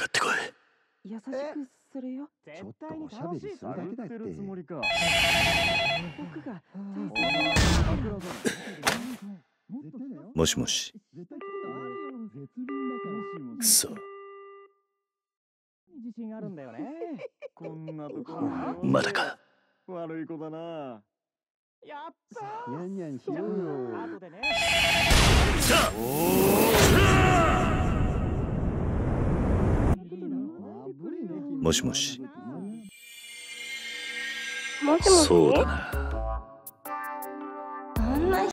かってこい。優しくするよ。ちょっとおしゃべりするだけだって。僕がもしもし。絶対絶倫だからくそ自信あるんだよ。ねこんなとこまだか。悪い子だな。やったニャンニャンしよ。うよ後でねもしもしもしもし。そうだな